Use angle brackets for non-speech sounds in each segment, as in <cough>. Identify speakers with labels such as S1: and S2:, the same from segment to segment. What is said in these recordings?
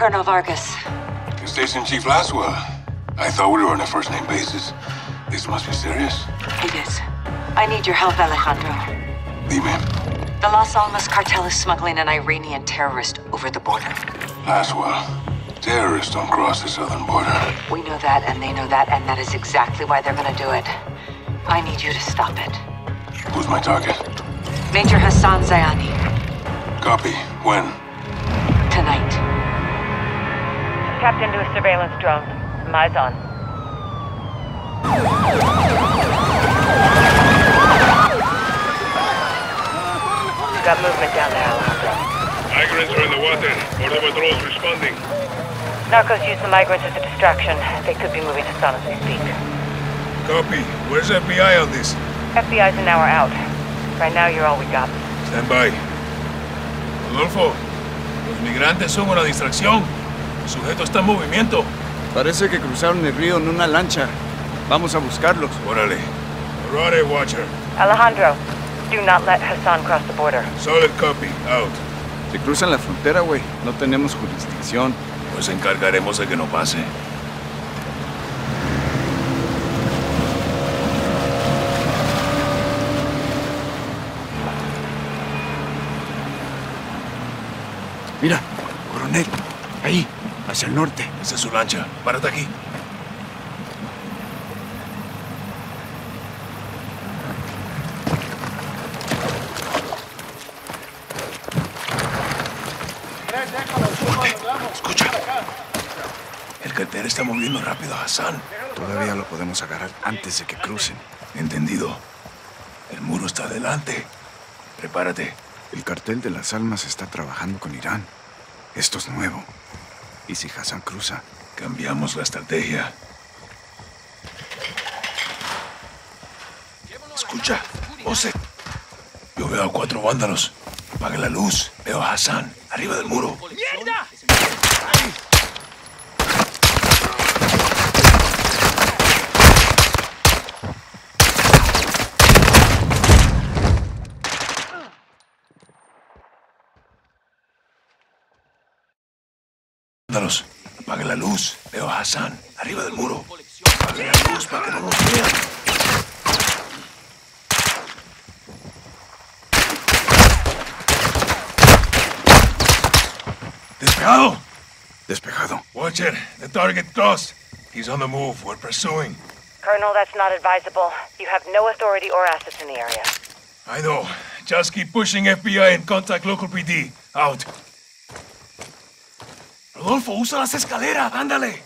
S1: Colonel Vargas.
S2: Station Chief Laswell. I thought we were on a first-name basis. This must be serious.
S1: It is. I need your help, Alejandro.
S2: Dime.
S1: The Las Almas cartel is smuggling an Iranian terrorist over the border.
S2: Laswell. Terrorists don't cross the southern border.
S1: We know that, and they know that, and that is exactly why they're gonna do it. I need you to stop it.
S2: Who's my target?
S1: Major Hassan Zayani.
S2: Copy. When?
S1: Tonight.
S3: Tapped into a surveillance drone. Eyes on. Got movement down there, Alejandro.
S4: Migrants are in the water. Border patrols responding.
S3: Narcos use the migrants as a distraction. They could be moving Hassan as we speak.
S4: Copy. Where's FBI on this?
S3: FBI's an hour out. Right now, you're all we got.
S4: Stand by. Rodolfo, los migrantes son una distracción. El sujeto está en movimiento.
S5: Parece que cruzaron el río en una lancha. Vamos a buscarlos.
S4: Órale. Alright, Watcher.
S3: Alejandro, do not let Hassan cross the border.
S4: Solid copy. Out.
S5: Si cruzan la frontera, güey, no tenemos jurisdicción.
S4: Nos encargaremos de que no pase.
S5: Mira, coronel, ahí, hacia el norte.
S4: Esa es su lancha. Párate aquí. Escucha. El cartel está moviendo rápido a Hassan.
S5: Todavía lo podemos agarrar antes de que crucen.
S4: Entendido. El muro está adelante. Prepárate.
S5: El cartel de las almas está trabajando con Irán. Esto es nuevo. ¿Y si Hassan cruza?
S4: Cambiamos la estrategia. Escucha, José. Yo veo a cuatro vándalos. Apaga la luz. Veo a Hassan, arriba del muro. La luz. Veo a Hassan, arriba del muro. Apaga la luz para que no nos vean. Despejado.
S5: Despejado.
S4: Watcher, the target crossed. He's on the move. We're pursuing.
S3: Colonel, that's not advisable. You have no authority or assets in the area.
S4: I know. Just keep pushing FBI and contact local PD. Out. Rodolfo, usa las escaleras. Ándale.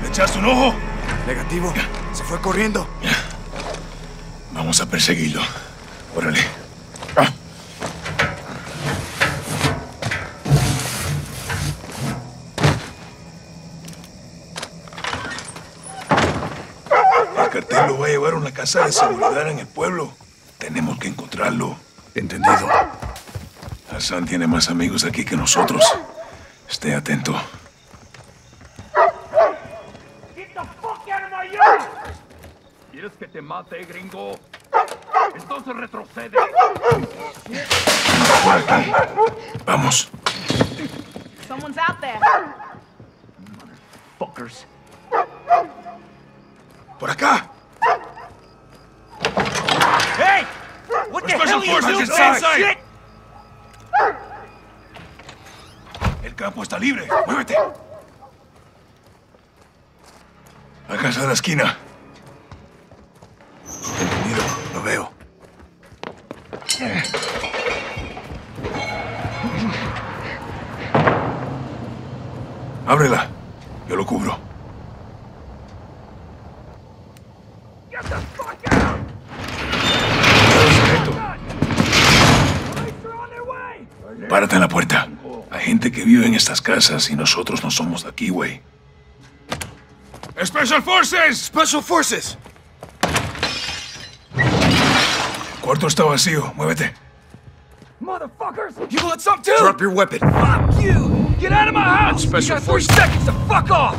S4: ¿Le echaste un ojo?
S5: Negativo. Se fue corriendo.
S4: Vamos a perseguirlo. Órale. El cartel lo va a llevar a una casa de seguridad en el pueblo. Tenemos que encontrarlo.
S5: Entendido.
S4: Hassan tiene más amigos aquí que nosotros. Esté atento.
S6: ¿Quieres que te mate, gringo? Entonces retrocede.
S4: Por aquí. Vamos.
S7: Someone's out there.
S4: Por acá.
S6: Hey! What
S4: inside. El campo está libre. Muévete. La casa de la esquina.
S5: Entendido. Lo veo.
S4: Ábrela. Párate en la puerta. Hay gente que vive en estas casas y nosotros no somos de aquí, güey. ¡Special Forces!
S5: ¡Special Forces!
S4: El cuarto está vacío. Muévete.
S6: Motherfuckers! You want some too?
S5: Drop your weapon.
S6: Fuck you! Get out of my house!
S5: Special
S6: you got three seconds to fuck off!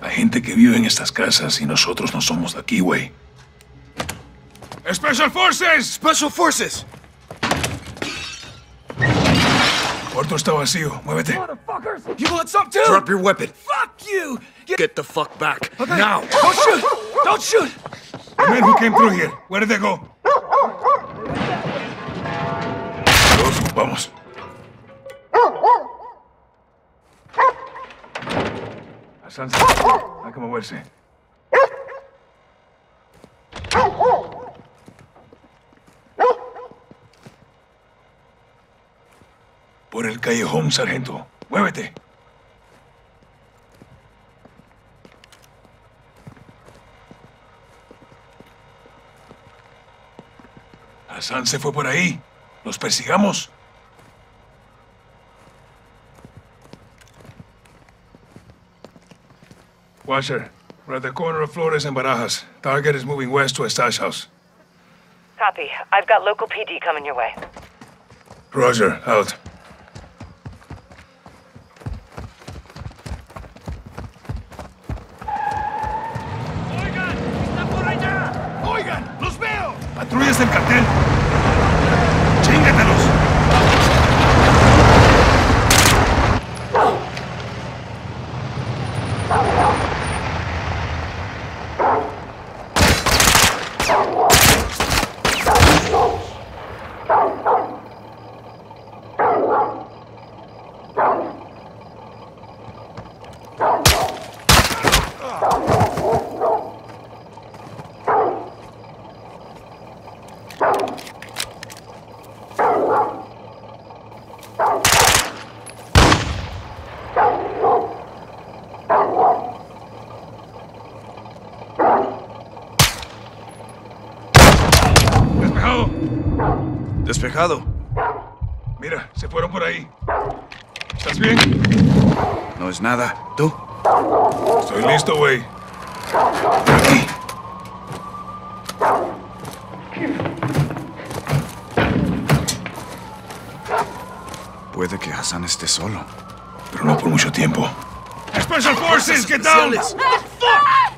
S4: Hay gente que vive en estas casas y nosotros no somos de aquí, güey. ¡Special Forces!
S5: Special Forces!
S4: El cuarto está vacío. Muévete.
S6: Motherfuckers! You want some too?
S5: Drop your weapon.
S6: Fuck you! Get
S5: Get the fuck back. Now!
S6: Don't shoot! Don't shoot!
S4: The men who came through here. Where did they go? Dos, vamos. A Sansa. Hay que moverse. Por el callejón, sargento. Muévete. Hassan se fue por ahí. ¿Los persigamos? Watcher, we're at the corner of Flores and Barajas. Target is moving west to a stash house.
S3: Copy. I've got local PD coming your way.
S4: Roger, out. Mira, se fueron por ahí. ¿Estás bien?
S5: No es nada. ¿Tú?
S4: Estoy listo, güey. Aquí.
S5: Puede que Hassan esté solo.
S4: Pero no por mucho tiempo. Special Forces, get down!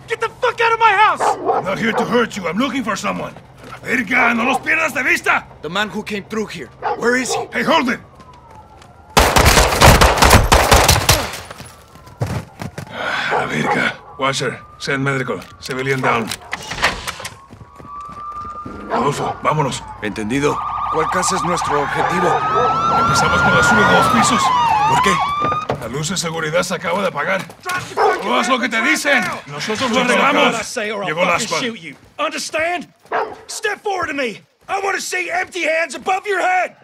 S6: Get the fuck out of my house!
S4: I'm not here to hurt you. I'm looking for someone. Verga, no los pierdas de vista.
S5: The man who came through here. Where is he?
S4: Hey, hold it. A la verga. Watcher, send medical. Civilian down. Adolfo, vámonos.
S5: Entendido. ¿Cuál casa es nuestro objetivo?
S4: Empezamos con la suba de dos pisos.
S5: ¿Por qué?
S4: La luz de seguridad se acaba de apagar. Tú haz lo que te dicen. Nosotros lo arreglamos. Llegó la
S6: shoot you. Understand? Step forward to me. I want to see empty hands above your head.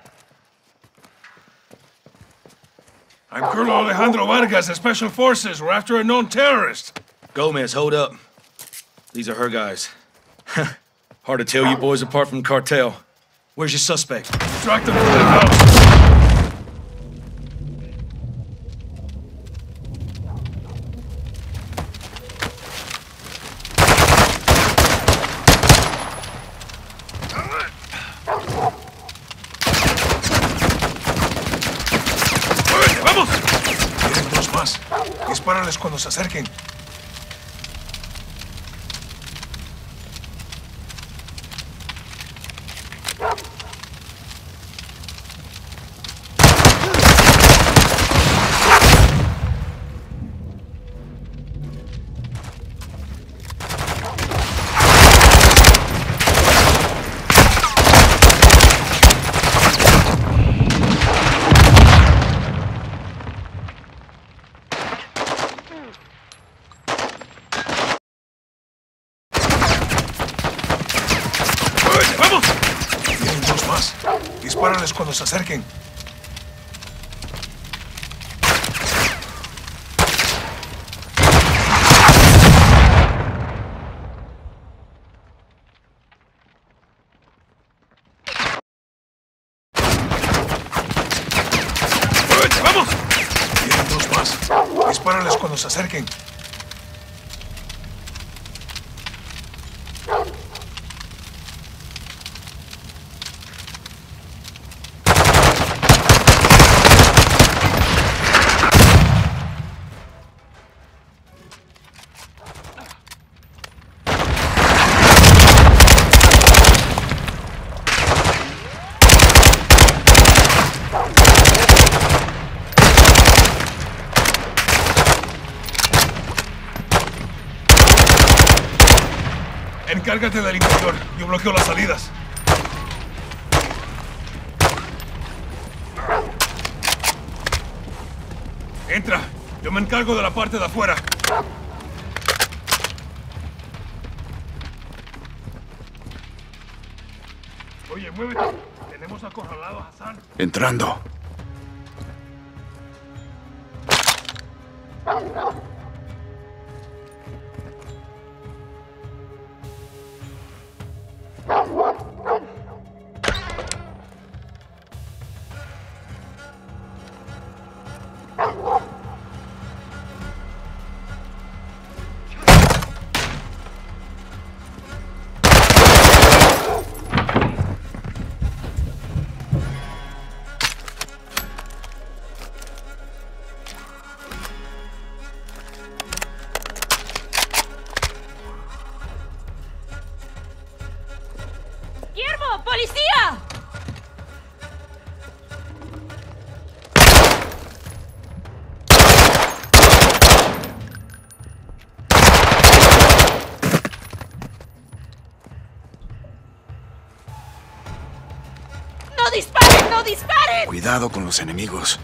S4: I'm Colonel Alejandro Vargas of Special Forces. We're after a known terrorist.
S8: Gomez, hold up. These are her guys. <laughs> Hard to tell you boys apart from the cartel. Where's your suspect?
S4: Track them to the house. Dispárales cuando se acerquen. ¡Muévete, ¡Vamos! Tienen dos más. Dispárales cuando se acerquen. ¡Muévete, ¡Vamos! Tienen dos más. Dispárales cuando se acerquen. Encárgate del interior. Yo bloqueo las salidas. Entra. Yo me encargo de la parte de afuera. Oye, muévete. Tenemos acorralado a Hassan.
S5: Entrando.
S7: Disparen! ¡No disparen!
S5: Cuidado con los enemigos.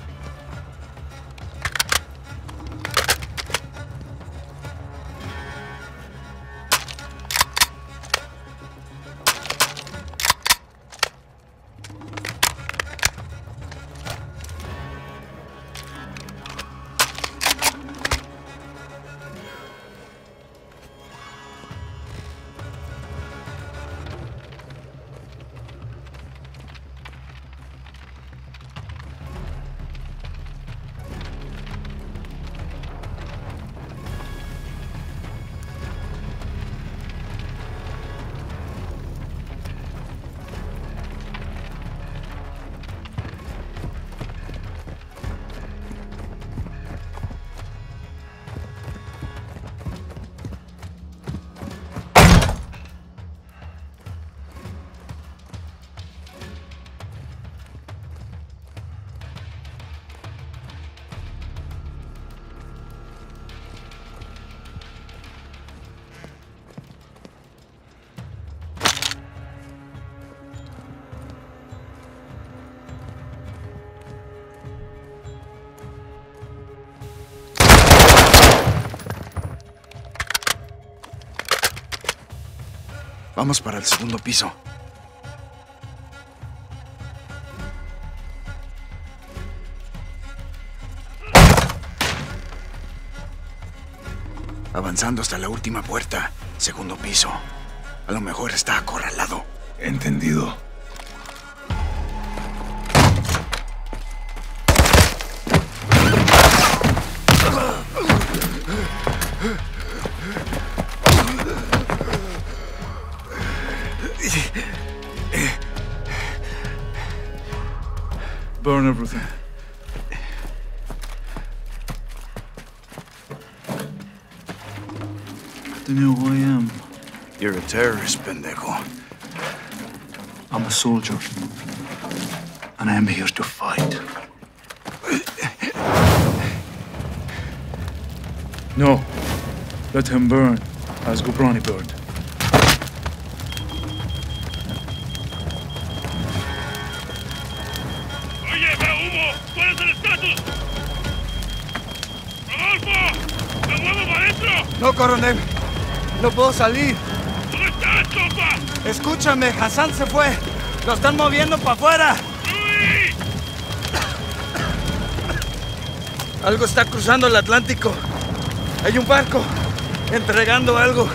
S5: Vamos para el segundo piso. Avanzando hasta la última puerta, segundo piso. A lo mejor está acorralado.
S4: Entendido.
S5: You're a terrorist, pendejo.
S9: I'm a soldier. And I'm here to fight. No. Let him burn, as Gubrani burned.
S4: Oye, veo humo. ¿Cuál es el estatus? ¡Rodolfo! ¡Me muevo para adentro!
S10: No, coronel. No puedo salir. Escúchame, Hassan se fue. Lo están moviendo para afuera. Algo está cruzando el Atlántico. Hay un barco entregando algo.